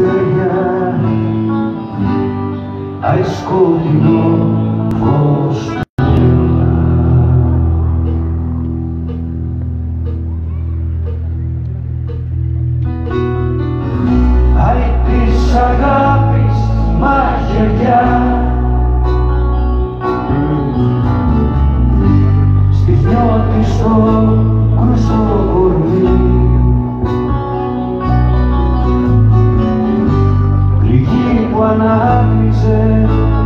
αστέρια αι σκοτεινό φως Αι της αγάπης μαχαιριά στη νιώτη στο κρουστό one I resent